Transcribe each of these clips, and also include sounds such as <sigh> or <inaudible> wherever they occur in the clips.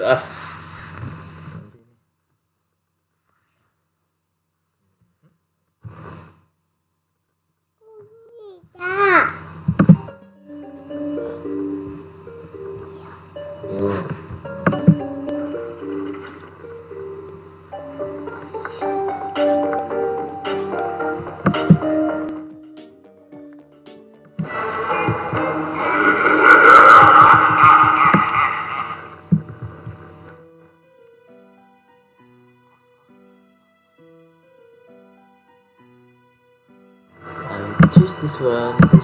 Ah. Yeah. this one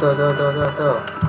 走走走走走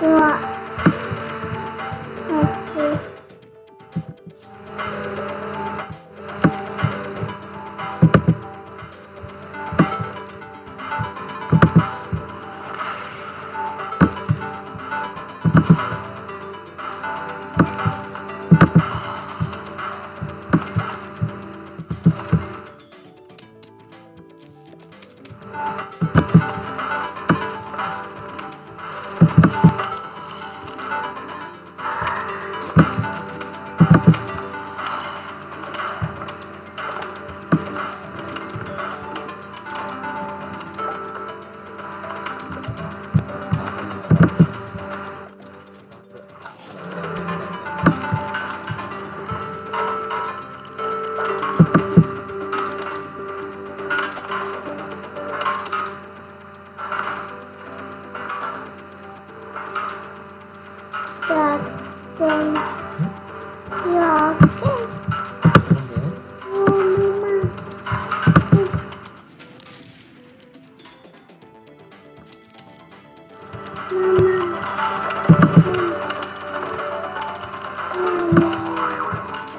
ドア開けド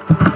you <laughs>